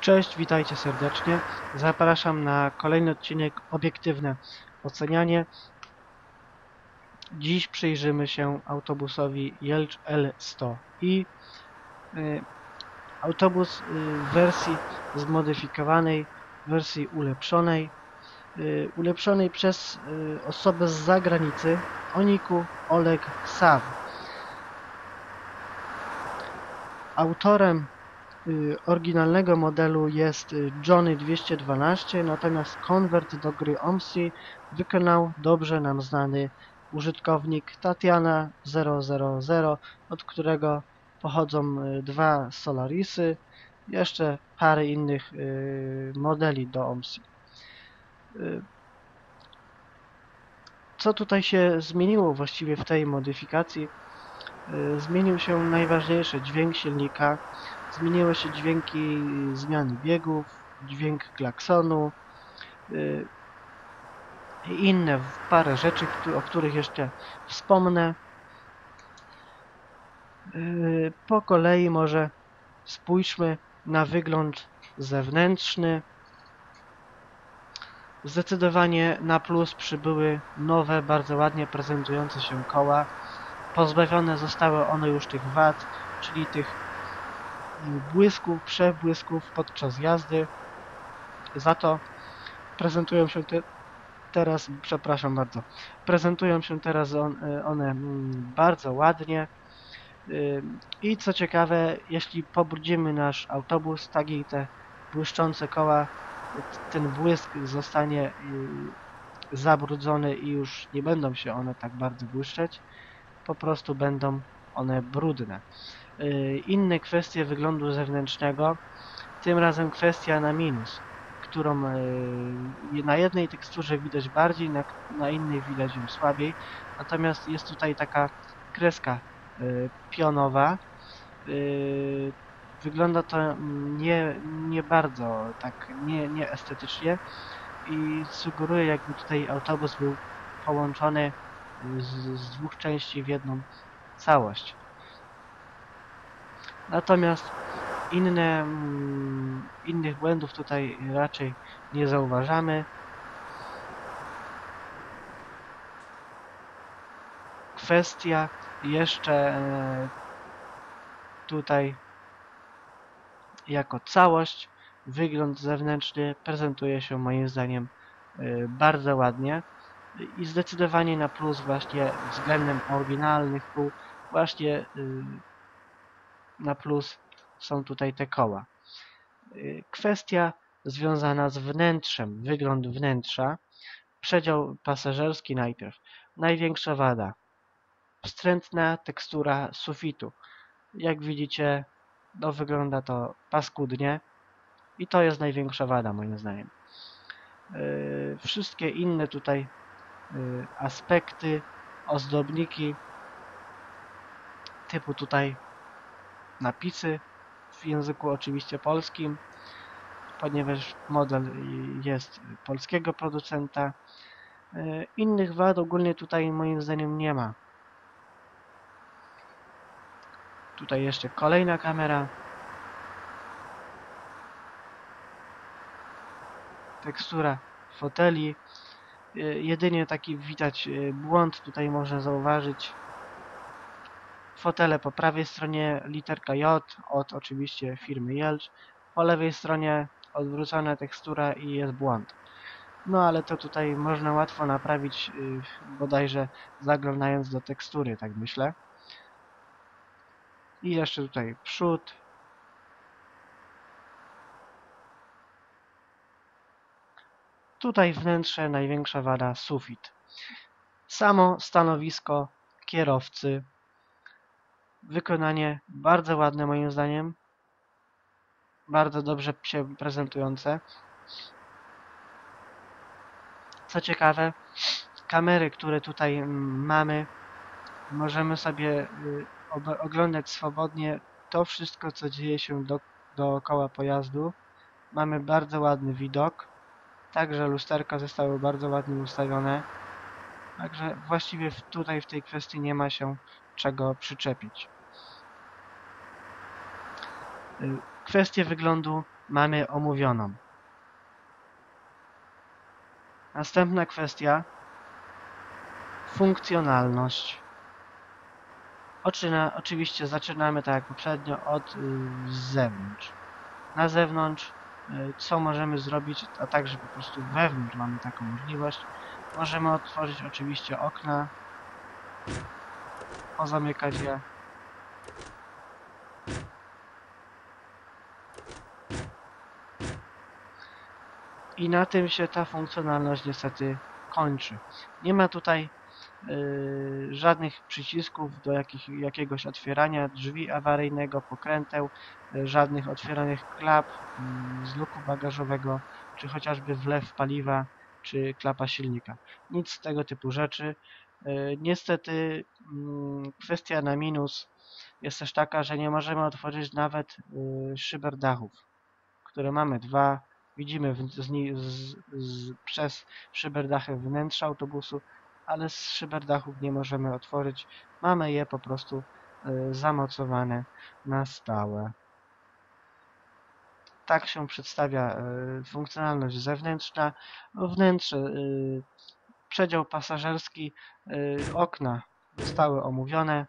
Cześć, witajcie serdecznie. Zapraszam na kolejny odcinek Obiektywne Ocenianie. Dziś przyjrzymy się autobusowi Jelcz L100i. Y, Autobus y, w wersji zmodyfikowanej, wersji ulepszonej, y, ulepszonej przez osobę z zagranicy, Oniku Oleg Saw. Autorem oryginalnego modelu jest y, Johnny 212, natomiast konwert do gry OMSI wykonał dobrze nam znany użytkownik Tatiana 000, od którego pochodzą y, dwa Solarisy, jeszcze parę innych y, modeli do OMSI. Y, Co tutaj się zmieniło właściwie w tej modyfikacji? Y, Zmienił się najważniejszy dźwięk silnika, zmieniły się dźwięki zmiany biegów, dźwięk klaksonu y, i inne parę rzeczy, o których jeszcze wspomnę. Y, Po kolei może spójrzmy na wygląd zewnętrzny. Zdecydowanie na plus przybyły nowe, bardzo ładnie prezentujące się koła. Pozbawione zostały one już tych wad, czyli tych błysków, przebłysków podczas jazdy. Za to prezentują się te, teraz, przepraszam bardzo, prezentują się teraz on, y, one mm, bardzo ładnie. Y, I co ciekawe, jeśli pobrudzimy nasz autobus, tak i te błyszczące koła, ten błysk zostanie y, zabrudzony i już nie będą się one tak bardzo błyszczeć, po prostu będą one brudne. Y, Inne kwestie wyglądu zewnętrznego, tym razem kwestia na minus, którą y, na jednej teksturze widać bardziej, na, na innej widać ją słabiej, natomiast jest tutaj taka kreska y, pionowa. Wygląda to nie, nie bardzo tak nie, nie estetycznie i sugeruje jakby tutaj autobus był połączony z, z dwóch części w jedną całość. Natomiast inne, mm, innych błędów tutaj raczej nie zauważamy. Kwestia jeszcze e, tutaj jako całość, wygląd zewnętrzny prezentuje się moim zdaniem e, bardzo ładnie i zdecydowanie na plus właśnie względem oryginalnych kół właśnie y, na plus są tutaj te koła. Y, Kwestia związana z wnętrzem, wygląd wnętrza, przedział pasażerski najpierw. Największa wada, wstrętna tekstura sufitu. Jak widzicie, no wygląda to paskudnie i to jest największa wada moim zdaniem. Yy, Wszystkie inne tutaj yy, aspekty, ozdobniki typu tutaj napisy w języku oczywiście polskim, ponieważ model jest polskiego producenta. Yy, Innych wad ogólnie tutaj moim zdaniem nie ma. Tutaj jeszcze kolejna kamera. Tekstura foteli. Y, Jedynie taki widać y, błąd tutaj można zauważyć. Fotele po prawej stronie literka J od oczywiście firmy Jelcz. Po lewej stronie odwrócona tekstura i jest błąd. No ale to tutaj można łatwo naprawić y, bodajże zaglądając do tekstury, tak myślę. I jeszcze tutaj przód. Tutaj wnętrze, największa wada, sufit. Samo stanowisko kierowcy. Wykonanie bardzo ładne moim zdaniem. Bardzo dobrze się prezentujące. Co ciekawe, kamery, które tutaj mm, mamy, możemy sobie y, oglądać swobodnie to wszystko, co dzieje się do, dookoła pojazdu. Mamy bardzo ładny widok. Także lusterka zostały bardzo ładnie ustawione. Także właściwie tutaj w tej kwestii nie ma się czego przyczepić. Y, Kwestie wyglądu mamy omówioną. Następna kwestia. Funkcjonalność. Oczyna, oczywiście zaczynamy tak jak poprzednio od y, zewnątrz. Na zewnątrz y, co możemy zrobić, a także po prostu wewnątrz mamy taką możliwość. Możemy otworzyć oczywiście okna, pozamykać je. I na tym się ta funkcjonalność niestety kończy. Nie ma tutaj y, żadnych przycisków do jakich, jakiegoś otwierania drzwi awaryjnego, pokręteł, y, żadnych otwieranych klap y, z luku bagażowego, czy chociażby wlew paliwa, czy klapa silnika. Nic z tego typu rzeczy. Y, niestety mm, kwestia na minus jest też taka, że nie możemy otworzyć nawet y, szyber dachów, które mamy dwa. Widzimy z, z, z, przez szyberdachy wnętrza autobusu, ale z szyberdachów nie możemy otworzyć. Mamy je po prostu y, zamocowane na stałe. Tak się przedstawia funkcjonalność zewnętrzna. Wnętrze, przedział pasażerski, y, okna zostały omówione.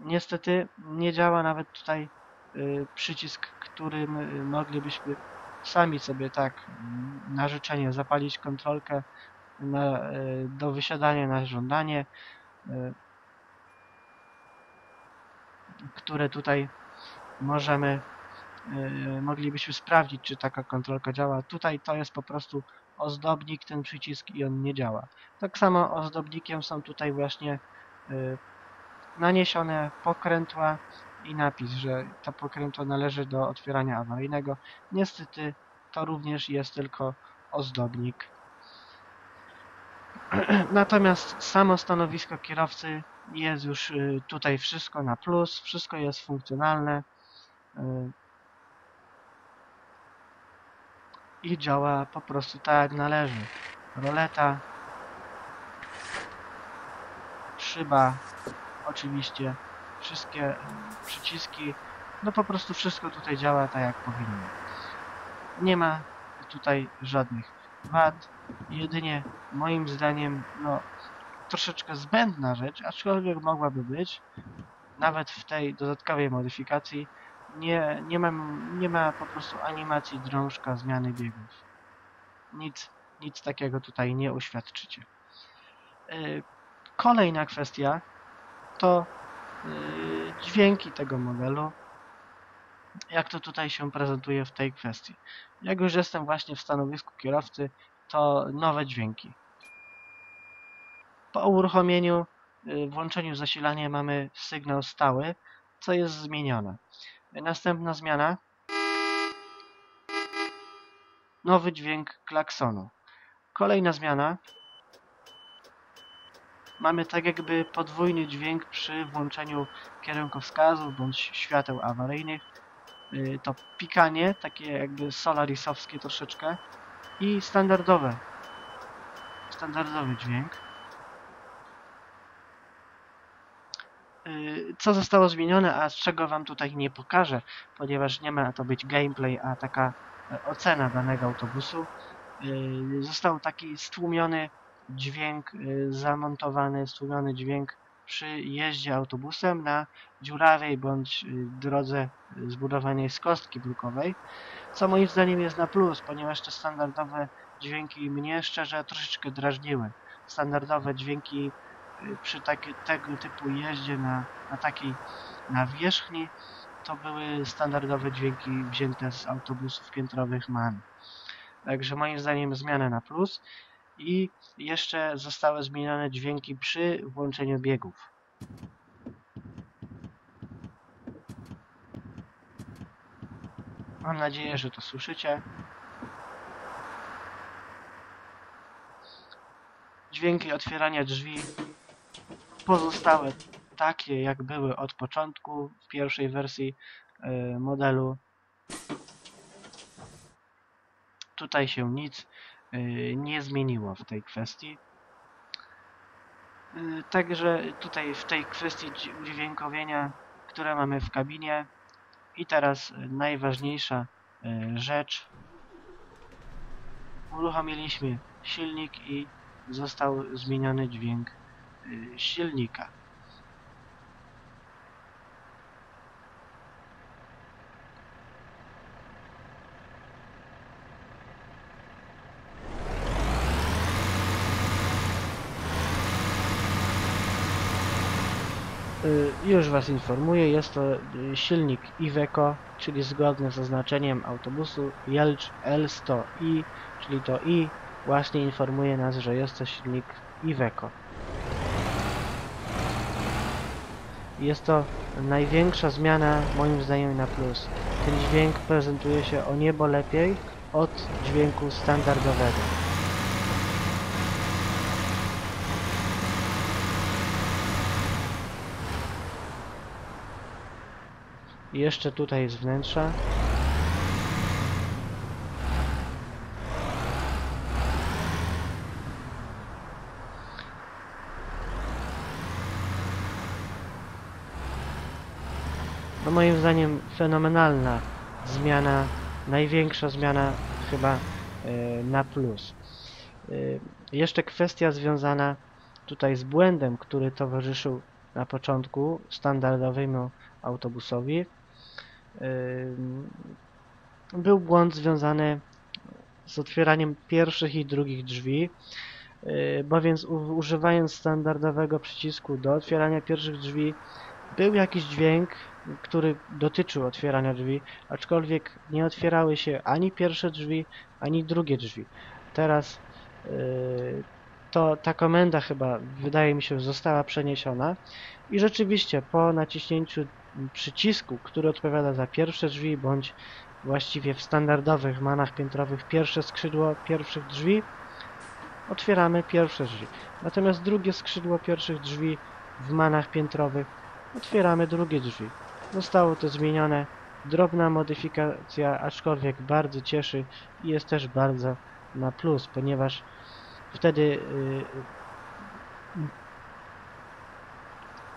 Niestety nie działa nawet tutaj y, przycisk, którym y, moglibyśmy sami sobie tak mm, na życzenie zapalić kontrolkę na, do wysiadania na żądanie, które tutaj możemy, moglibyśmy sprawdzić, czy taka kontrolka działa. Tutaj to jest po prostu ozdobnik, ten przycisk i on nie działa. Tak samo ozdobnikiem są tutaj właśnie y, naniesione pokrętła i napis, że to pokrętło należy do otwierania awaryjnego. Niestety to również jest tylko ozdobnik. Natomiast samo stanowisko kierowcy jest już y, tutaj wszystko na plus, wszystko jest funkcjonalne y, i działa po prostu tak jak należy. Roleta, szyba, oczywiście wszystkie przyciski, no po prostu wszystko tutaj działa tak jak powinno. Nie ma tutaj żadnych wad, jedynie moim zdaniem no troszeczkę zbędna rzecz, aczkolwiek mogłaby być, nawet w tej dodatkowej modyfikacji nie, nie, mam, nie ma po prostu animacji drążka zmiany biegów. Nic, nic takiego tutaj nie uświadczycie. Yy, Kolejna kwestia to yy, dźwięki tego modelu. Jak to tutaj się prezentuje w tej kwestii. Jak już jestem właśnie w stanowisku kierowcy, to nowe dźwięki. Po uruchomieniu, yy, włączeniu zasilania mamy sygnał stały, co jest zmienione. Następna zmiana. Nowy dźwięk klaksonu. Kolejna zmiana. Mamy tak jakby podwójny dźwięk przy włączeniu kierunkowskazów bądź świateł awaryjnych. Yy, To pikanie, takie jakby solarisowskie troszeczkę i standardowe. Standardowy dźwięk. Co zostało zmienione, a z czego Wam tutaj nie pokażę, ponieważ nie ma to być gameplay, a taka e, ocena danego autobusu. Yy, Został taki stłumiony dźwięk y, zamontowany, stłumiony dźwięk przy jeździe autobusem na dziurawej bądź drodze zbudowanej z kostki brukowej, co moim zdaniem jest na plus, ponieważ te standardowe dźwięki mnie szczerze troszeczkę drażniły. Standardowe dźwięki przy taki, tego typu jeździe na, na takiej nawierzchni to były standardowe dźwięki wzięte z autobusów piętrowych MAN. Także moim zdaniem zmiana na plus i jeszcze zostały zmienione dźwięki przy włączeniu biegów. Mam nadzieję, że to słyszycie. Dźwięki otwierania drzwi pozostałe takie, jak były od początku w pierwszej wersji y, modelu. Tutaj się nic y, nie zmieniło w tej kwestii. Y, Także tutaj w tej kwestii dź- udźwiękowienia, które mamy w kabinie i teraz najważniejsza rzecz. Uruchomiliśmy silnik i został zmieniony dźwięk silnika. Y, Już Was informuję, jest to y, silnik Iveco, czyli zgodny z oznaczeniem autobusu Jelcz L100i, czyli to i właśnie informuje nas, że jest to silnik Iveco. Jest to największa zmiana moim zdaniem na plus. Ten dźwięk prezentuje się o niebo lepiej od dźwięku standardowego. Jeszcze tutaj z wnętrza. Moim zdaniem fenomenalna zmiana, największa zmiana chyba e, na plus. E, jeszcze kwestia związana tutaj z błędem, który towarzyszył na początku standardowemu autobusowi. Ym, Był błąd związany z otwieraniem pierwszych i drugich drzwi, bowiem używając standardowego przycisku do otwierania pierwszych drzwi był jakiś dźwięk, który dotyczył otwierania drzwi, aczkolwiek nie otwierały się ani pierwsze drzwi, ani drugie drzwi. Teraz yy, to ta komenda chyba, wydaje mi się, została przeniesiona i rzeczywiście po naciśnięciu przycisku, który odpowiada za pierwsze drzwi, bądź właściwie w standardowych manach piętrowych pierwsze skrzydło pierwszych drzwi, otwieramy pierwsze drzwi. Natomiast drugie skrzydło pierwszych drzwi w manach piętrowych otwieramy drugie drzwi. Zostało to zmienione. Drobna modyfikacja, aczkolwiek bardzo cieszy i jest też bardzo na plus, ponieważ wtedy yy,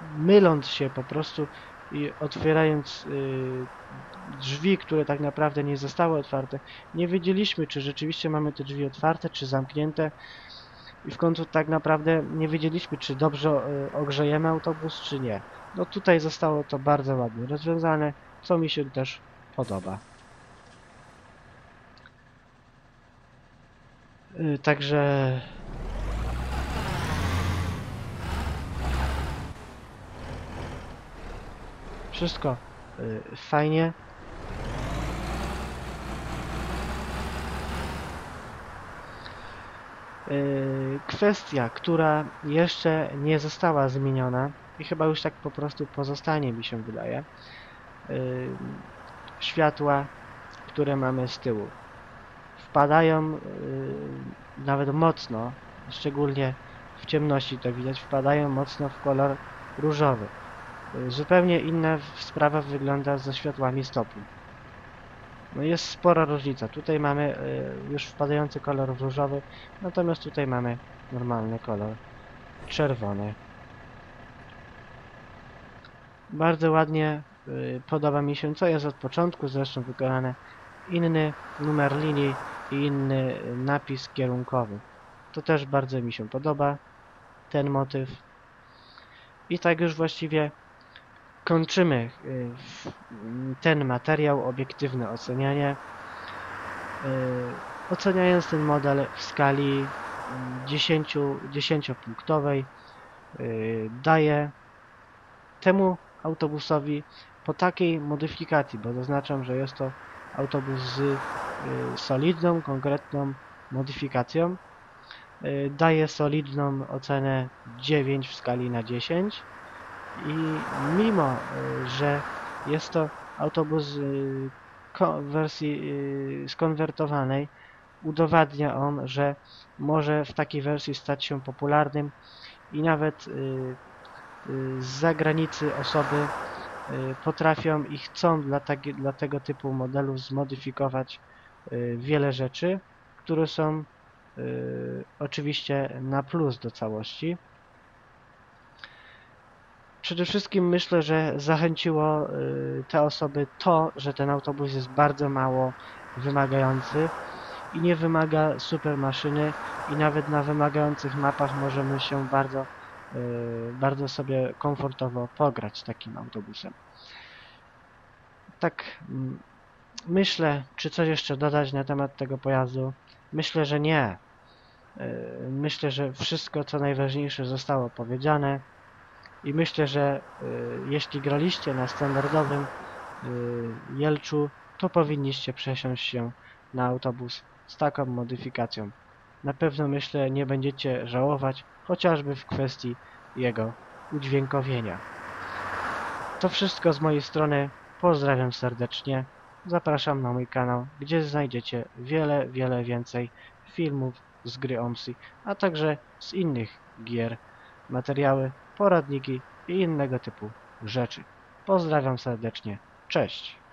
myląc się po prostu i otwierając y, drzwi, które tak naprawdę nie zostały otwarte, nie wiedzieliśmy, czy rzeczywiście mamy te drzwi otwarte, czy zamknięte i w końcu tak naprawdę nie wiedzieliśmy, czy dobrze y, ogrzejemy autobus, czy nie. No tutaj zostało to bardzo ładnie rozwiązane, co mi się też podoba. Y, Także Wszystko y, fajnie. Y, kwestia, która jeszcze nie została zmieniona i chyba już tak po prostu pozostanie, mi się wydaje. Y, światła, które mamy z tyłu. Wpadają y, nawet mocno, szczególnie w ciemności to widać, wpadają mocno w kolor różowy. Y, Zupełnie inna sprawa wygląda ze światłami stopu. No jest spora różnica. Tutaj mamy już wpadający kolor różowy, natomiast tutaj mamy normalny kolor czerwony. Bardzo ładnie y, podoba mi się, co jest od początku zresztą wykonane. Inny numer linii i inny y, napis kierunkowy. To też bardzo mi się podoba, ten motyw. I tak już właściwie kończymy y, w- ten materiał, obiektywne ocenianie. Oceniając ten model w skali y, 10, 10-punktowej y, daję temu autobusowi po takiej modyfikacji, bo zaznaczam, że jest to autobus z y, solidną, konkretną modyfikacją. Y, Daję solidną ocenę 9 w skali na 10 i mimo, y, że jest to autobus wersji skonwertowanej, udowadnia on, że może w takiej wersji stać się popularnym i nawet z zagranicy osoby y, potrafią i chcą dla, taki, dla tego typu modelów zmodyfikować y, wiele rzeczy, które są y, oczywiście na plus do całości. Przede wszystkim myślę, że zachęciło te osoby to, że ten autobus jest bardzo mało wymagający i nie wymaga super maszyny i nawet na wymagających mapach możemy się bardzo, bardzo sobie komfortowo pograć takim autobusem. Tak mm, myślę, czy coś jeszcze dodać na temat tego pojazdu? Myślę, że nie. Y, Myślę, że wszystko co najważniejsze zostało powiedziane i myślę, że y, jeśli graliście na standardowym y, Jelczu, to powinniście przesiąść się na autobus z taką modyfikacją. Na pewno myślę nie będziecie żałować, chociażby w kwestii jego udźwiękowienia. To wszystko z mojej strony. Pozdrawiam serdecznie. Zapraszam na mój kanał, gdzie znajdziecie wiele, wiele więcej filmów z gry OMSI, a także z innych gier, materiały, poradniki i innego typu rzeczy. Pozdrawiam serdecznie. Cześć!